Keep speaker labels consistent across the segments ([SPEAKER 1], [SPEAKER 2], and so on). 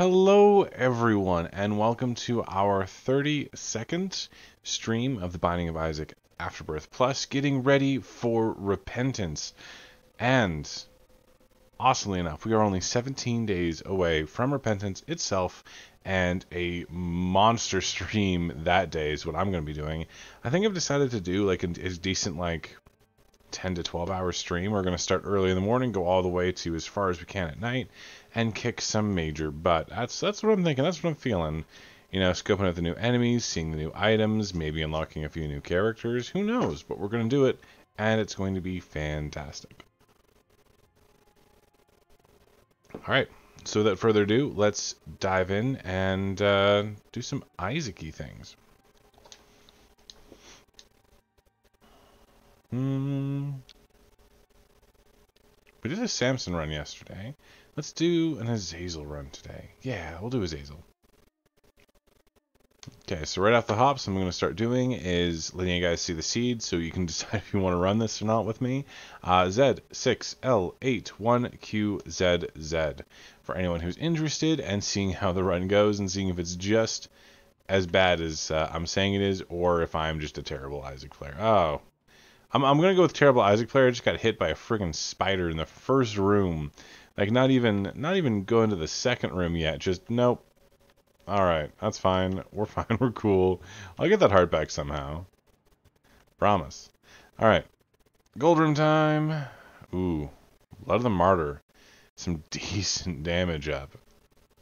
[SPEAKER 1] Hello, everyone, and welcome to our 32nd stream of The Binding of Isaac Afterbirth Plus, getting ready for repentance. And, awesomely enough, we are only 17 days away from repentance itself, and a monster stream that day is what I'm going to be doing. I think I've decided to do like a, a decent, like, 10 to 12 hour stream. We're going to start early in the morning, go all the way to as far as we can at night, and kick some major butt. That's that's what I'm thinking. That's what I'm feeling. You know, scoping out the new enemies, seeing the new items, maybe unlocking a few new characters. Who knows? But we're going to do it, and it's going to be fantastic. All right. So without further ado, let's dive in and uh, do some Isaac-y things. Hmm. We did a Samson run yesterday. Let's do an Azazel run today. Yeah, we'll do Azazel. Okay, so right off the hops, I'm going to start doing is letting you guys see the seed so you can decide if you want to run this or not with me. Uh, Z6L81QZZ for anyone who's interested and seeing how the run goes and seeing if it's just as bad as uh, I'm saying it is or if I'm just a terrible Isaac player. Oh, I'm, I'm gonna go with terrible Isaac player. I just got hit by a friggin' spider in the first room. Like not even not even going to the second room yet. Just nope. All right, that's fine. We're fine. We're cool. I'll get that heart back somehow. Promise. All right, gold room time. Ooh, blood of the martyr. Some decent damage up.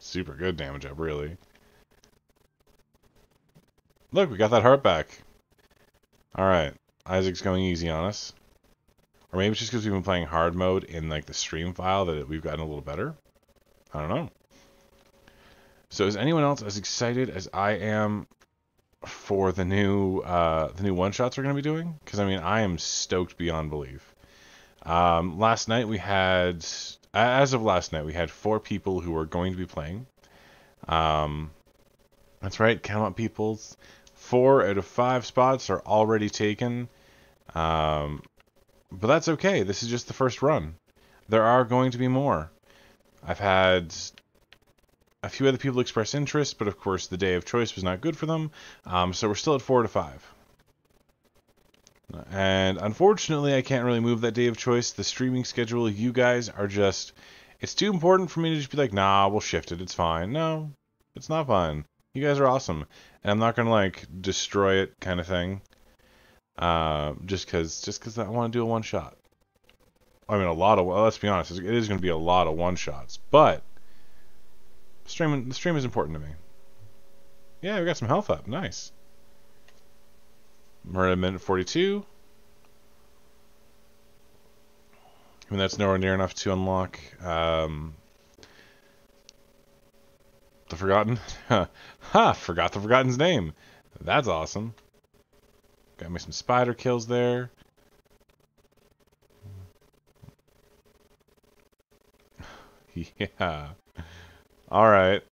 [SPEAKER 1] Super good damage up, really. Look, we got that heart back. All right. Isaac's going easy on us. Or maybe it's just because we've been playing hard mode in like the stream file that we've gotten a little better. I don't know. So is anyone else as excited as I am for the new uh, the new one shots we're going to be doing? Because I mean, I am stoked beyond belief. Um, last night we had, as of last night, we had four people who were going to be playing. Um, that's right, count up peoples. Four out of five spots are already taken. Um, but that's okay. This is just the first run. There are going to be more. I've had a few other people express interest, but of course the day of choice was not good for them. Um, so we're still at four to five. And unfortunately, I can't really move that day of choice. The streaming schedule, you guys are just. It's too important for me to just be like, nah, we'll shift it. It's fine. No, it's not fine. You guys are awesome. And I'm not going to, like, destroy it kind of thing. Uh, just because just cause I want to do a one shot. I mean, a lot of well, let's be honest, it is going to be a lot of one shots, but stream the stream is important to me. Yeah, we got some health up, nice. We're at a minute 42. I mean, that's nowhere near enough to unlock um, the Forgotten. ha! Forgot the Forgotten's name. That's awesome. Got me some spider kills there. yeah. Alright.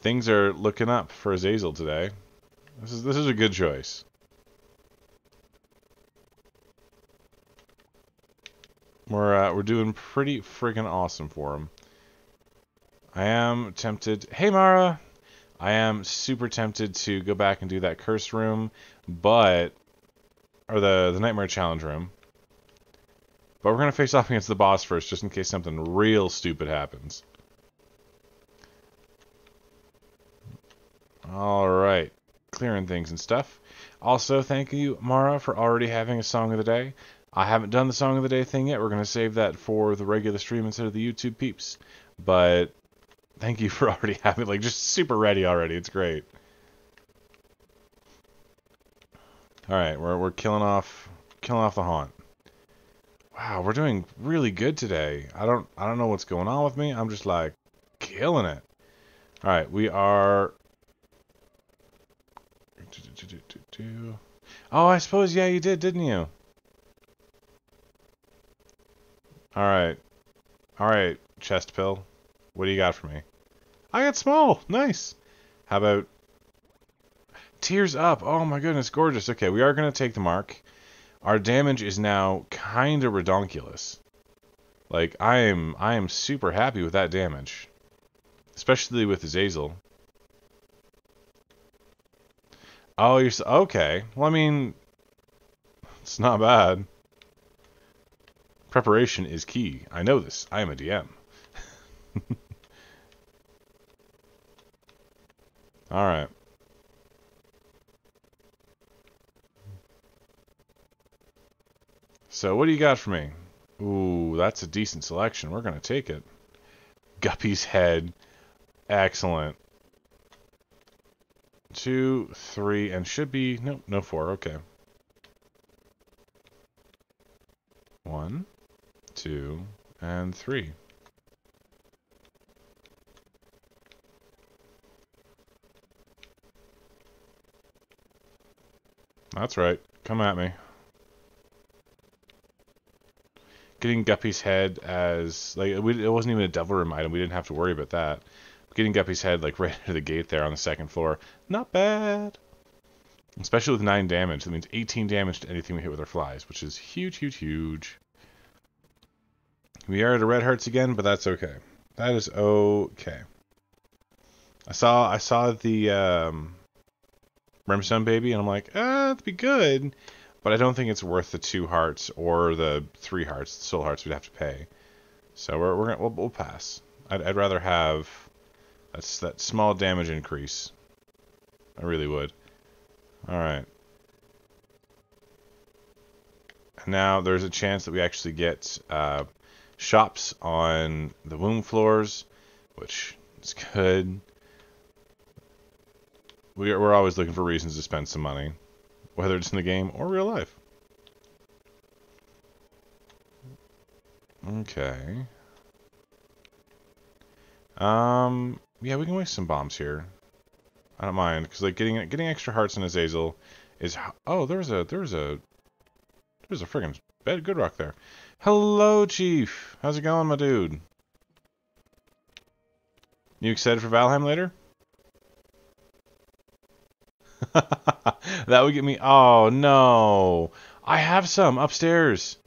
[SPEAKER 1] Things are looking up for Azazel today. This is this is a good choice. We're uh, we're doing pretty freaking awesome for him. I am tempted. Hey Mara, I am super tempted to go back and do that curse room, but or the the nightmare challenge room. But we're gonna face off against the boss first, just in case something real stupid happens. All right, clearing things and stuff. Also, thank you, Mara, for already having a song of the day. I haven't done the song of the day thing yet. We're gonna save that for the regular stream instead of the YouTube peeps. But Thank you for already having like just super ready already. It's great. All right, we're we're killing off killing off the haunt. Wow, we're doing really good today. I don't I don't know what's going on with me. I'm just like killing it. All right, we are. Oh, I suppose yeah, you did, didn't you? All right, all right, chest pill. What do you got for me? I got small. Nice. How about tears up? Oh my goodness, gorgeous. Okay, we are going to take the mark. Our damage is now kind of redonkulous. Like I am I am super happy with that damage. Especially with Azazel. Oh, you're okay. Well, I mean, it's not bad. Preparation is key. I know this. I am a DM. All right. So what do you got for me? Ooh, that's a decent selection. We're going to take it. Guppy's head. Excellent. Two, three, and should be... Nope, no four. Okay. One, two, and three. That's right. Come at me. Getting Guppy's head as like we, it wasn't even a devil room item. We didn't have to worry about that. Getting Guppy's head like right under the gate there on the second floor, not bad. Especially with nine damage, that means 18 damage to anything we hit with our flies, which is huge, huge, huge. We are at a red hearts again, but that's okay. That is okay. I saw I saw the um, Brimstone Baby, and I'm like, ah, that'd be good. But I don't think it's worth the two hearts or the three hearts, the soul hearts we'd have to pay. So we're, we're gonna, we'll, we'll pass. I'd, I'd rather have that's that small damage increase. I really would. All right. Now there's a chance that we actually get uh, shops on the womb floors, which is good we are, we're always looking for reasons to spend some money, whether it's in the game or real life. Okay. Um, yeah, we can waste some bombs here. I don't mind because like getting getting extra hearts in Azazel is oh there's a there's a there's a friggin' bed good rock there. Hello, Chief. How's it going, my dude? You excited for Valheim later? that would get me. Oh no! I have some upstairs.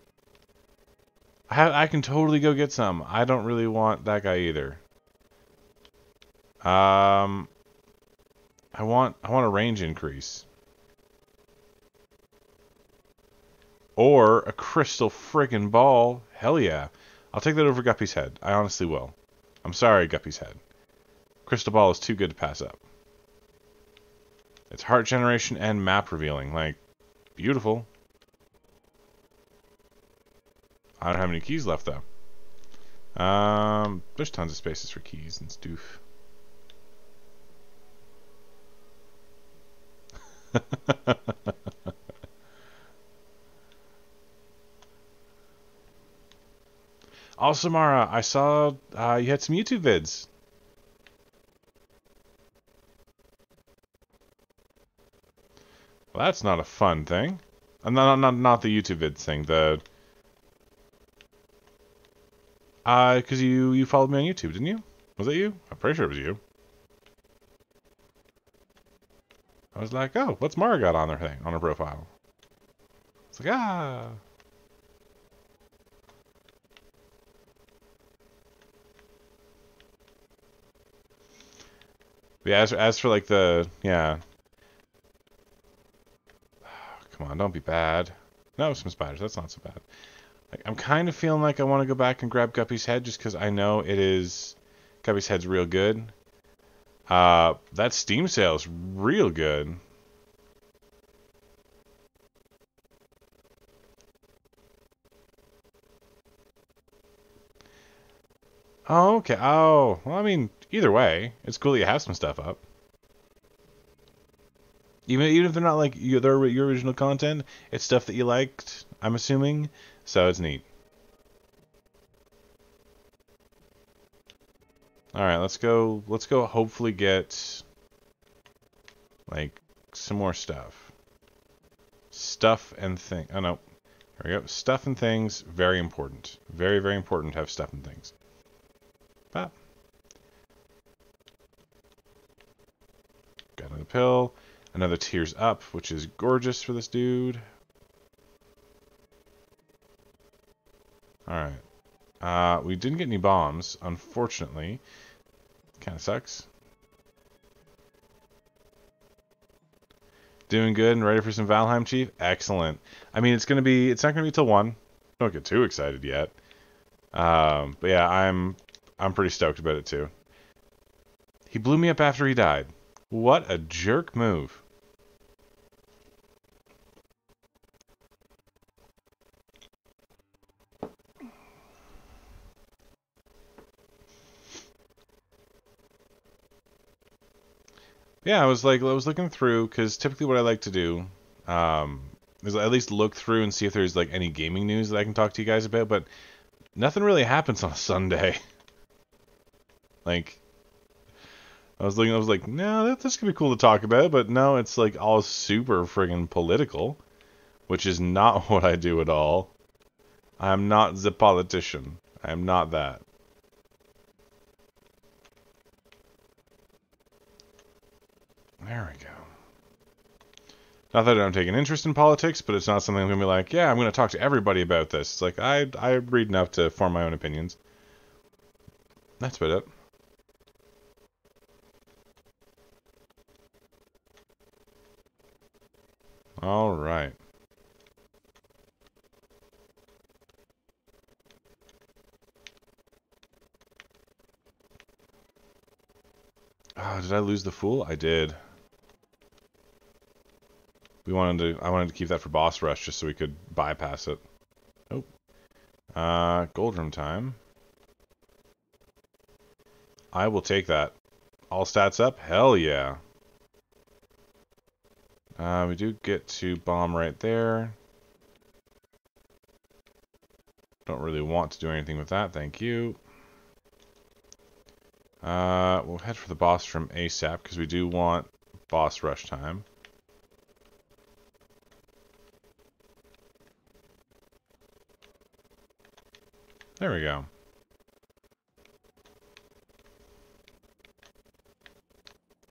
[SPEAKER 1] I have. I can totally go get some. I don't really want that guy either. Um, I want. I want a range increase. Or a crystal friggin' ball. Hell yeah. I'll take that over Guppy's head. I honestly will. I'm sorry, Guppy's head. Crystal ball is too good to pass up. It's heart generation and map revealing. Like, beautiful. I don't have any keys left, though. Um, there's tons of spaces for keys and stuff. also, Mara, I saw uh, you had some YouTube vids. Well, that's not a fun thing. Uh, not, not, not the YouTube vid thing. The uh, because you you followed me on YouTube, didn't you? Was it you? I'm pretty sure it was you. I was like, oh, what's Mara got on her thing on her profile? It's like ah. Yeah, as, as for like the yeah Come on, don't be bad. No, some spiders. That's not so bad. Like, I'm kind of feeling like I want to go back and grab Guppy's head just because I know it is... Guppy's head's real good. Uh, that Steam sale's real good. Oh, okay. Oh, well, I mean, either way, it's cool that you have some stuff up. Even even if they're not like your your original content, it's stuff that you liked. I'm assuming, so it's neat. All right, let's go. Let's go. Hopefully, get like some more stuff. Stuff and thing. Oh no, here we go. Stuff and things. Very important. Very very important to have stuff and things. Pop. Got another pill. Another Tears Up, which is gorgeous for this dude. Alright. Uh, we didn't get any bombs, unfortunately. Kind of sucks. Doing good and ready for some Valheim, Chief? Excellent. I mean, it's going to be, it's not going to be till 1. Don't get too excited yet. Um, but yeah, I'm, I'm pretty stoked about it too. He blew me up after he died. What a jerk move. Yeah, I was like, I was looking through because typically what I like to do um, is at least look through and see if there's like any gaming news that I can talk to you guys about. But nothing really happens on a Sunday. like, I was looking, I was like, no, that, this could be cool to talk about. But no, it's like all super friggin' political, which is not what I do at all. I'm not the politician. I am not that. There we go. Not that I don't take an interest in politics, but it's not something I'm going to be like, yeah, I'm going to talk to everybody about this. It's like, I, I read enough to form my own opinions. That's about it. All right. Oh, did I lose the fool? I did. We wanted to. I wanted to keep that for boss rush just so we could bypass it. Nope. Uh, gold room time. I will take that. All stats up? Hell yeah. Uh, we do get to bomb right there. Don't really want to do anything with that, thank you. Uh, we'll head for the boss from ASAP, because we do want boss rush time. There we go.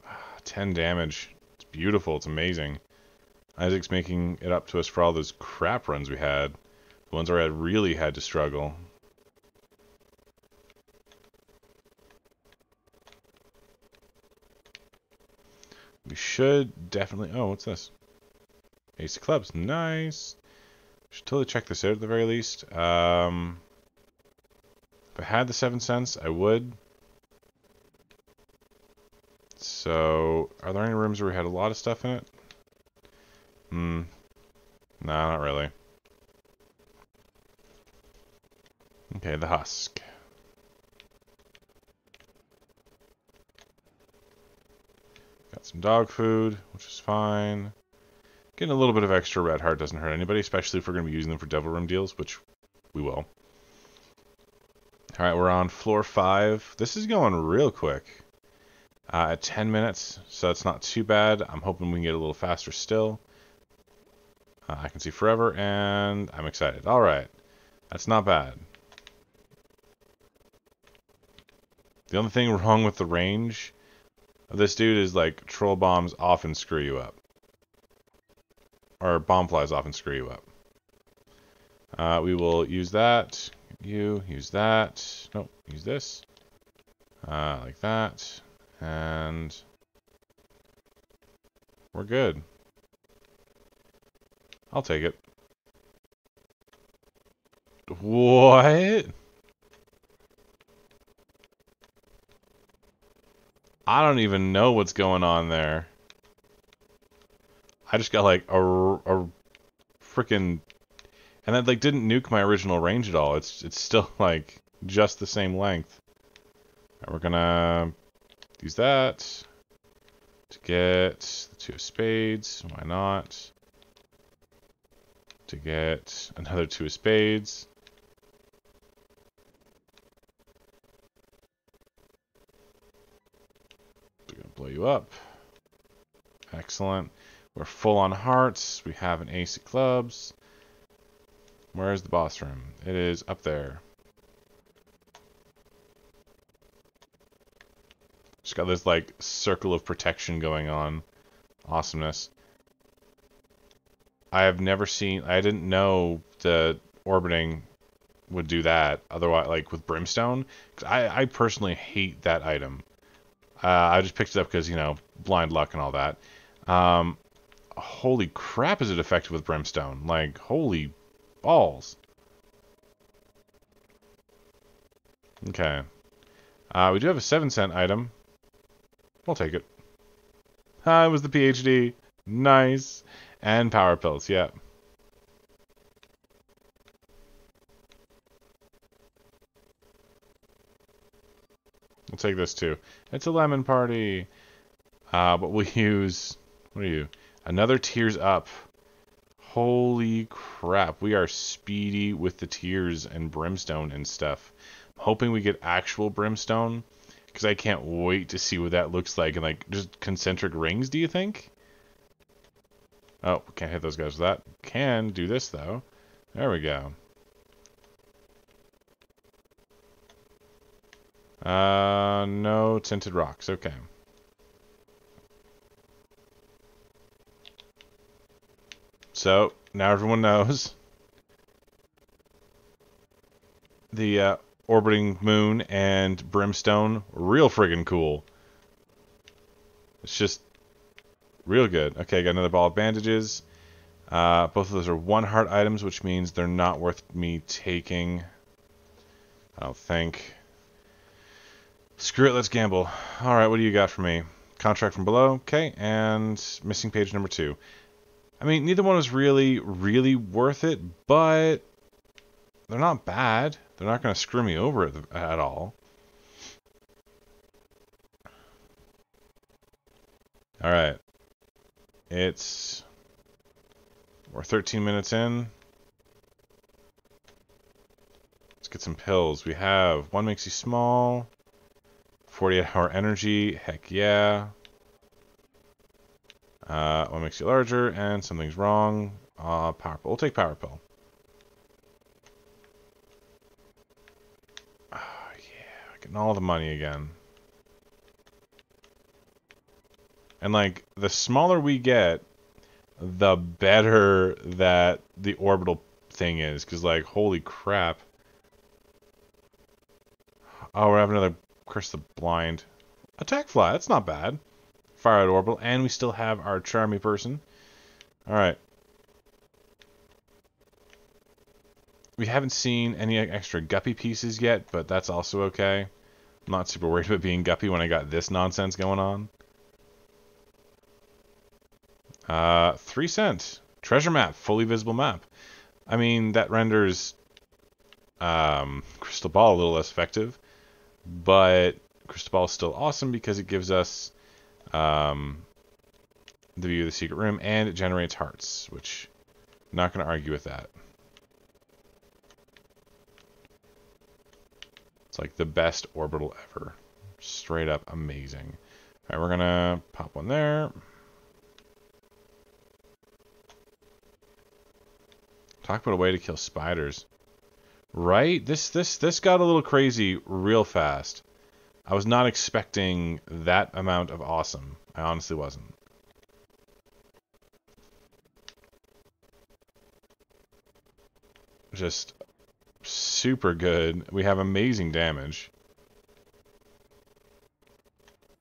[SPEAKER 1] Ten damage. It's beautiful. It's amazing. Isaac's making it up to us for all those crap runs we had. The ones where I really had to struggle. We should definitely... Oh, what's this? Ace of Clubs. Nice. Should totally check this out at the very least. Um... If I had the 7 cents, I would. So, are there any rooms where we had a lot of stuff in it? Hmm. No, not really. Okay, the husk. Got some dog food, which is fine. Getting a little bit of extra red heart doesn't hurt anybody, especially if we're going to be using them for devil room deals, which we will. All right, we're on floor five. This is going real quick. Uh, at 10 minutes, so it's not too bad. I'm hoping we can get a little faster still. Uh, I can see forever, and I'm excited. All right, that's not bad. The only thing wrong with the range of this dude is like troll bombs often screw you up. Or bomb flies often screw you up. Uh, we will use that you, use that. Nope, use this. Uh, like that. And we're good. I'll take it. What? I don't even know what's going on there. I just got like a, a freaking and that like didn't nuke my original range at all. It's it's still like just the same length. Right, we're gonna use that to get the two of spades. Why not? To get another two of spades. We're gonna blow you up. Excellent. We're full on hearts. We have an ace of clubs. Where's the boss room? It is up there. Just got this, like, circle of protection going on. Awesomeness. I have never seen... I didn't know the orbiting would do that. Otherwise, like with brimstone, I I personally hate that item. Uh, I just picked it up because you know blind luck and all that. Um, holy crap, is it effective with brimstone? Like holy balls. Okay. Uh, we do have a seven cent item. We'll take it. Ah, it was the PhD. Nice. And power pills, yeah. We'll take this too. It's a lemon party. Uh, but we'll use, what are you? Another tears up. Holy crap. We are speedy with the tears and brimstone and stuff. I'm hoping we get actual brimstone because I can't wait to see what that looks like. And like, just concentric rings, do you think? Oh, can't hit those guys with that. Can do this though. There we go. Uh, no tinted rocks. Okay. So, now everyone knows. The uh, orbiting moon and brimstone, real friggin' cool. It's just real good. Okay, got another ball of bandages. Uh, both of those are one heart items, which means they're not worth me taking. I don't think. Screw it, let's gamble. Alright, what do you got for me? Contract from below, okay, and missing page number two. I mean, neither one was really, really worth it, but they're not bad. They're not going to screw me over at, at all. Alright. It's... We're 13 minutes in. Let's get some pills. We have one makes you small. 48 hour energy, heck yeah. Uh, what makes you larger, and something's wrong. Uh, power pill. We'll take power pill. Oh, yeah, getting all the money again. And, like, the smaller we get, the better that the orbital thing is. Because, like, holy crap. Oh, we're having another Curse the Blind. Attack Fly, that's not bad. Fire Orbital, and we still have our Charmy person. Alright. We haven't seen any extra Guppy pieces yet, but that's also okay. I'm not super worried about being Guppy when I got this nonsense going on. Uh, three cent. Treasure map, fully visible map. I mean, that renders um, Crystal Ball a little less effective but Crystal Ball is still awesome because it gives us um, the view of the secret room and it generates hearts, which I'm not going to argue with that. It's like the best orbital ever. Straight up amazing. Alright, we're going to pop one there. Talk about a way to kill spiders. Right? This this this got a little crazy real fast. I was not expecting that amount of awesome. I honestly wasn't. Just super good. We have amazing damage.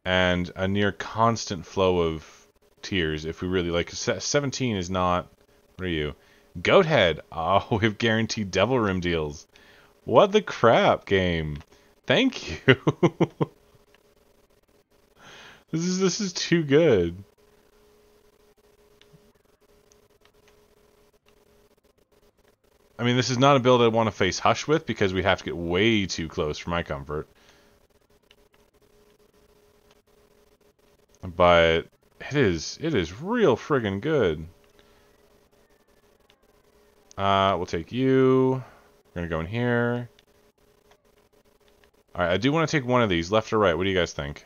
[SPEAKER 1] And a near constant flow of tears if we really like 17 is not what are you? Goathead. Oh, we've guaranteed Devil Room deals. What the crap, game? Thank you. this is this is too good. I mean, this is not a build I want to face Hush with because we have to get way too close for my comfort. But it is it is real friggin' good. Uh, we'll take you. We're to go in here. Alright, I do want to take one of these, left or right. What do you guys think?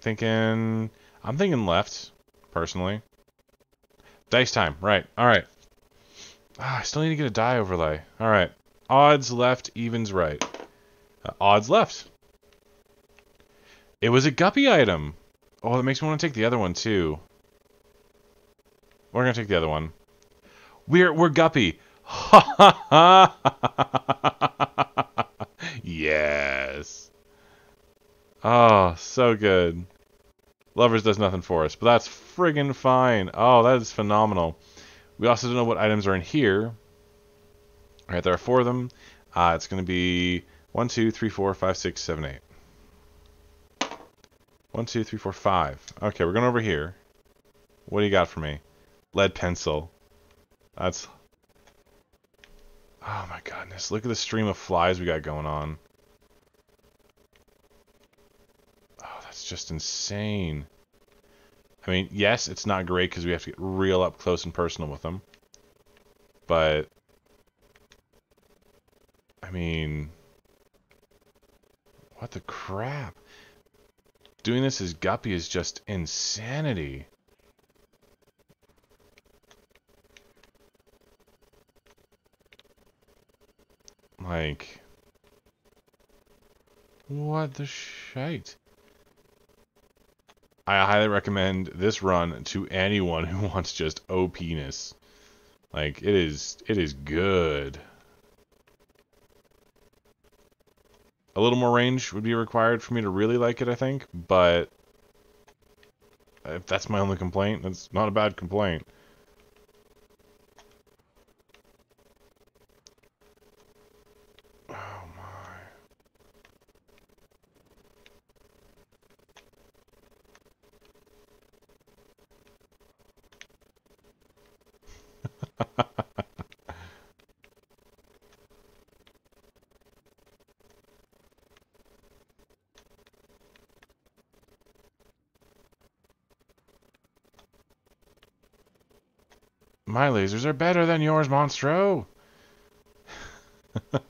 [SPEAKER 1] Thinking... I'm thinking left, personally. Dice time, right. Alright. Ah, I still need to get a die overlay. Alright. Odds left, evens right. Uh, odds left. It was a guppy item. Oh, that makes me want to take the other one, too. We're going to take the other one. We're we're Guppy. yes. Oh, so good. Lovers does nothing for us, but that's friggin' fine. Oh, that is phenomenal. We also don't know what items are in here. All right, there are four of them. Uh, it's going to be one, two, three, four, five, six, seven, eight. One, two, three, four, five. Okay, we're going over here. What do you got for me? Lead pencil. That's... Oh my goodness, look at the stream of flies we got going on. Oh, that's just insane. I mean, yes, it's not great because we have to get real up close and personal with them. But... I mean... What the crap? Doing this as Guppy is just insanity. Like... What the shite? I highly recommend this run to anyone who wants just OPness. Like, it is, it is good. A little more range would be required for me to really like it, I think, but if that's my only complaint, that's not a bad complaint. My lasers are better than yours, Monstro!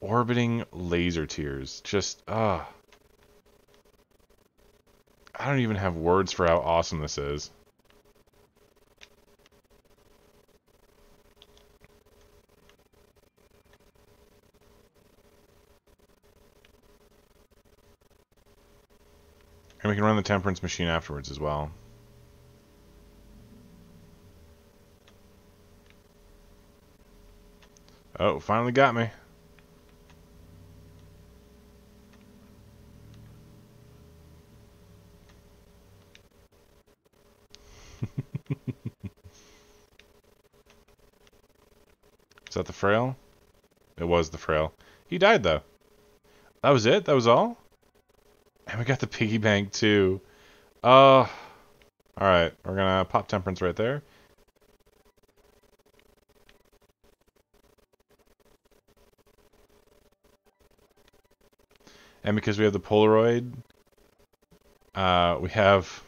[SPEAKER 1] Orbiting laser tears. Just, ah. Uh, I don't even have words for how awesome this is. And we can run the temperance machine afterwards as well. Oh, finally got me. Is that the frail? It was the frail. He died though. That was it? That was all? And we got the piggy bank too. Uh Alright, we're gonna pop temperance right there. And because we have the Polaroid, uh, we have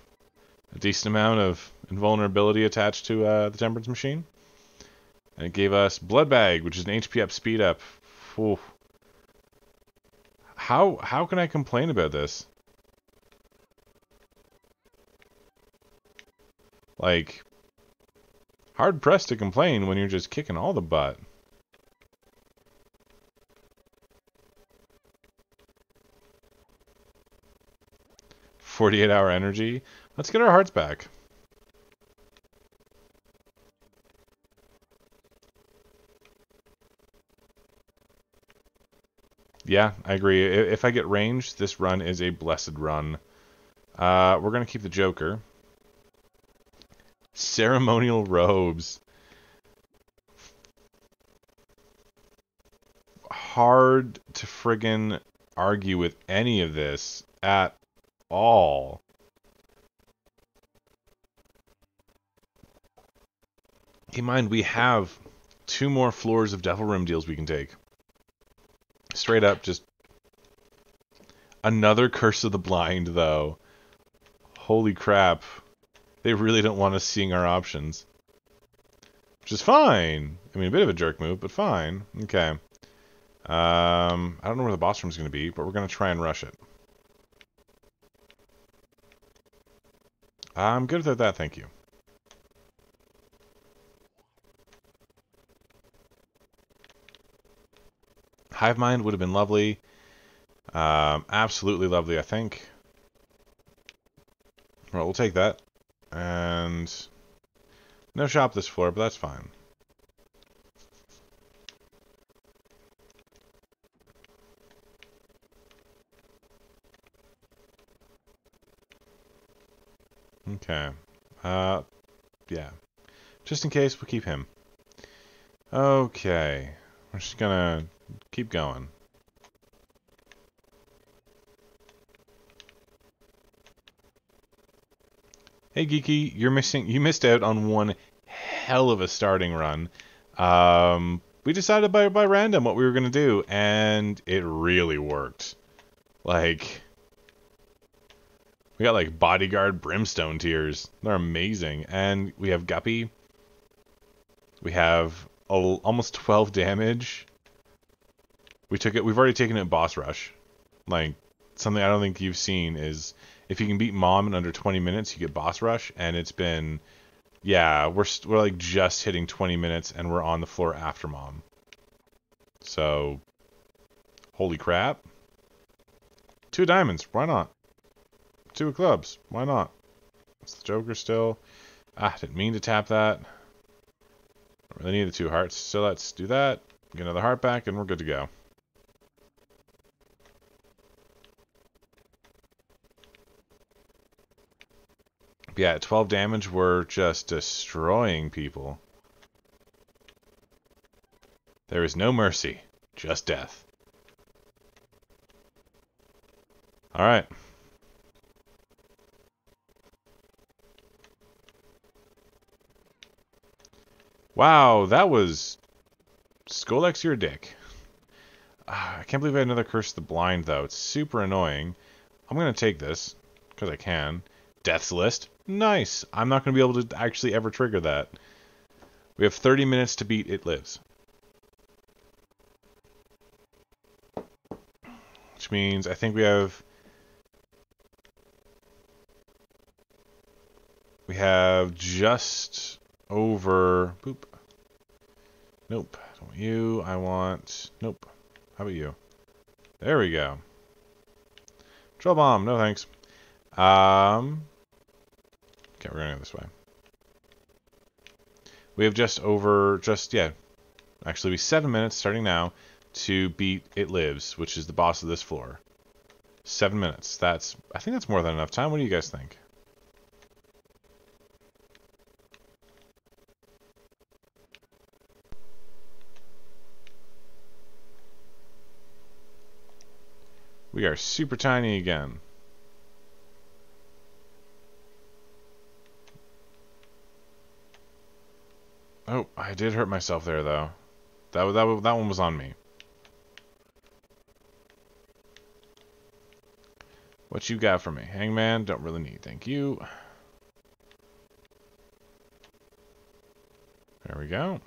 [SPEAKER 1] a decent amount of invulnerability attached to uh, the Temperance Machine. And it gave us Blood Bag, which is an HP up, speed up. How how can I complain about this? Like, hard pressed to complain when you're just kicking all the butt. 48 hour energy. Let's get our hearts back. Yeah, I agree. If I get range, this run is a blessed run. Uh, we're going to keep the Joker. Ceremonial robes. Hard to friggin' argue with any of this at all. Keep in mind, we have two more floors of Devil Room deals we can take. Straight up, just another Curse of the Blind, though. Holy crap. They really don't want us seeing our options. Which is fine. I mean, a bit of a jerk move, but fine. Okay. Um, I don't know where the boss room is going to be, but we're going to try and rush it. I'm good with that, thank you. Hive Mind would have been lovely. Um, absolutely lovely, I think. Well, we'll take that. And No shop this floor, but that's fine. Okay. Uh, yeah. Just in case, we'll keep him. Okay. We're just gonna keep going. Hey Geeky, you're missing you missed out on one hell of a starting run. Um, we decided by by random what we were gonna do, and it really worked. Like we got like bodyguard brimstone tears. They're amazing. And we have Guppy. We have almost 12 damage. We took it. We've already taken it boss rush. Like something I don't think you've seen is if you can beat mom in under 20 minutes, you get boss rush, and it's been, yeah, we're we're like just hitting 20 minutes, and we're on the floor after mom. So, holy crap! Two diamonds. Why not? Two of clubs. Why not? It's the Joker still. Ah, didn't mean to tap that. I really need the two hearts. So let's do that. Get another heart back, and we're good to go. yeah, 12 damage, we're just destroying people. There is no mercy, just death. Alright. Wow, that was... Scolex, your dick. Uh, I can't believe I had another Curse of the Blind, though. It's super annoying. I'm going to take this, because I can. Death's List. Nice. I'm not going to be able to actually ever trigger that. We have 30 minutes to beat It Lives. Which means I think we have... We have just over... Boop. Nope. I don't want you. I want... Nope. How about you? There we go. Troll bomb. No thanks. Um... Okay, we're going this way. We have just over, just, yeah, actually we seven minutes starting now to beat It Lives, which is the boss of this floor. Seven minutes. That's, I think that's more than enough time. What do you guys think? We are super tiny again. Oh, I did hurt myself there, though. That, that, that one was on me. What you got for me? Hangman, don't really need, thank you. There we go.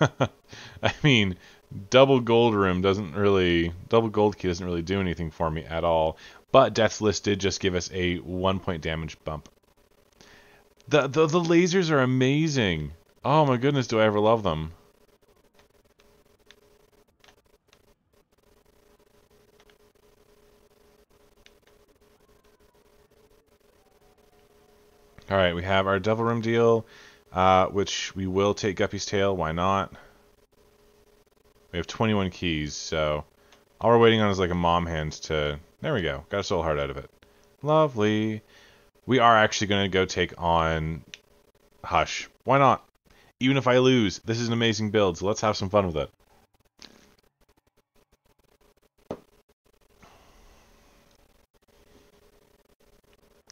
[SPEAKER 1] I mean, double gold room doesn't really, double gold key doesn't really do anything for me at all. But Death's List did just give us a one point damage bump. The, the, the lasers are amazing. Oh my goodness, do I ever love them. Alright, we have our Devil Room deal, uh, which we will take Guppy's Tail, why not? We have 21 keys, so all we're waiting on is like a mom hand to there we go. Got a soul heart out of it. Lovely. We are actually going to go take on Hush. Why not? Even if I lose, this is an amazing build, so let's have some fun with it.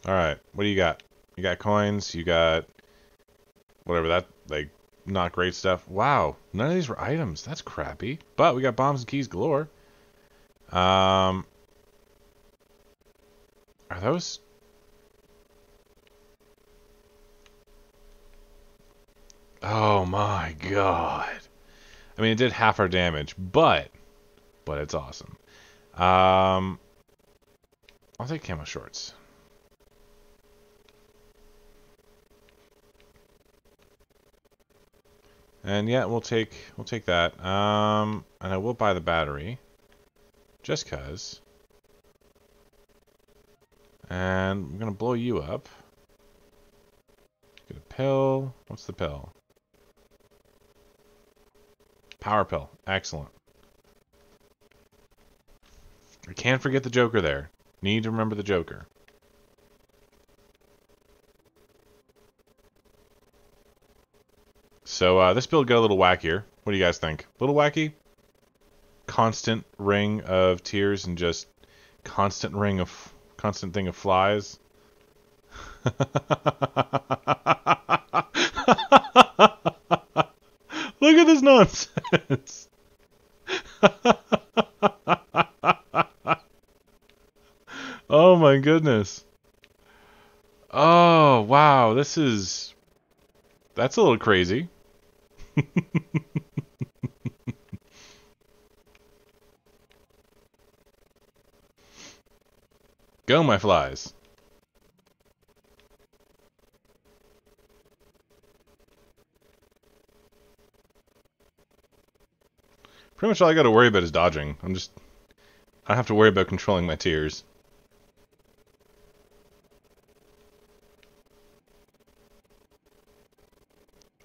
[SPEAKER 1] Alright, what do you got? You got coins, you got whatever that, like, not great stuff. Wow, none of these were items. That's crappy. But we got bombs and keys galore. Um, are those... Oh my god. I mean, it did half our damage, but... But it's awesome. Um... I'll take camo shorts. And yeah, we'll take we'll take that. Um, and I will buy the battery, just cause. And I'm to blow you up. Get a pill. What's the pill? Power pill. Excellent. I can't forget the Joker there. Need to remember the Joker. So uh, this build got a little wackier. What do you guys think? A little wacky? Constant ring of tears and just constant ring of constant thing of flies. Look at this nonsense. oh my goodness. Oh, wow. This is That's a little crazy. Go, my flies. Pretty much all I got to worry about is dodging. I'm just... I have to worry about controlling my tears.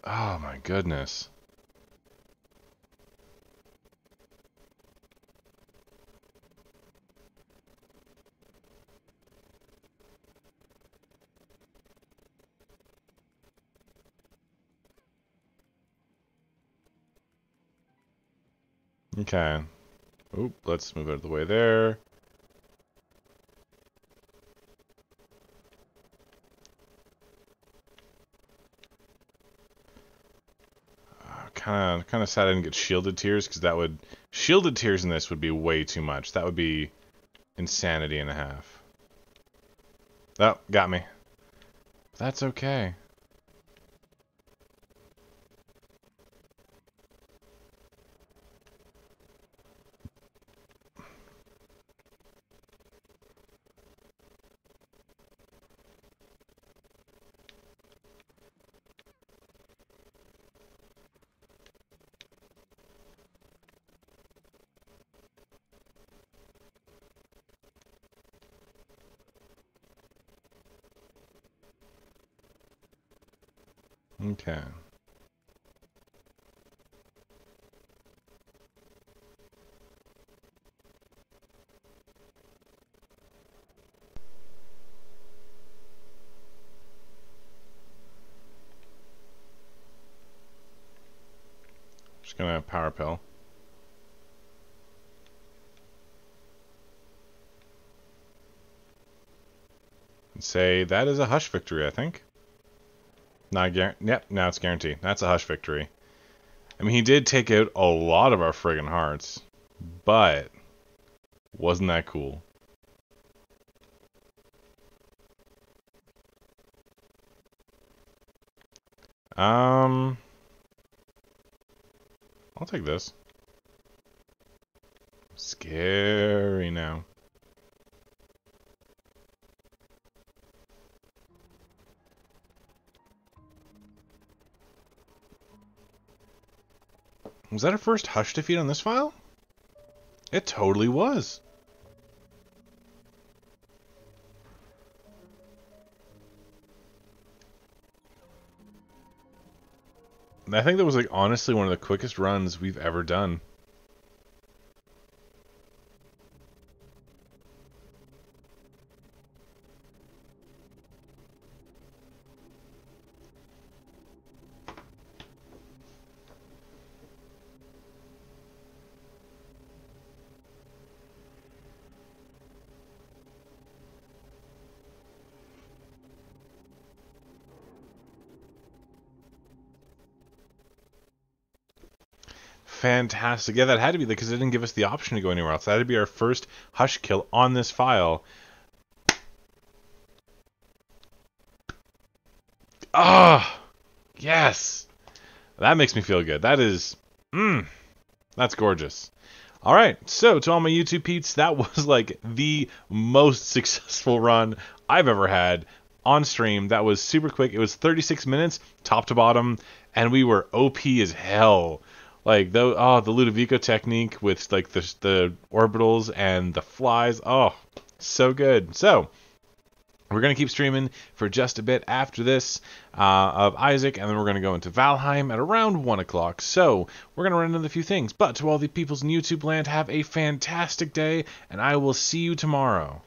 [SPEAKER 1] Oh my goodness. Okay. Oop, let's move out of the way there. Kind of, kind of sad I didn't get shielded tears because that would shielded tears in this would be way too much. That would be insanity and a half. Oh, got me. That's okay. Okay. Just gonna have power pill. And say that is a hush victory, I think. Not guarantee. Yep, now it's guaranteed. That's a hush victory. I mean, he did take out a lot of our friggin' hearts, but wasn't that cool? Um, I'll take this. Scary now. Was that our first Hush defeat on this file? It totally was. I think that was like honestly one of the quickest runs we've ever done. Fantastic. Yeah, that had to be because it didn't give us the option to go anywhere else. That had to be our first hush kill on this file. Ah, oh, yes. That makes me feel good. That is, mmm, that's gorgeous. All right, so to all my YouTube peeps, that was like the most successful run I've ever had on stream. That was super quick. It was 36 minutes, top to bottom, and we were OP as hell. Like the oh the Ludovico technique with like the the orbitals and the flies. Oh, so good. So We're going to keep streaming for just a bit after this uh, of Isaac, and then we're going to go into Valheim at around 1 o'clock. So, we're going to run into a few things. But to all the peoples in YouTube land, have a fantastic day, and I will see you tomorrow.